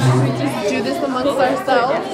Should we just do this amongst ourselves?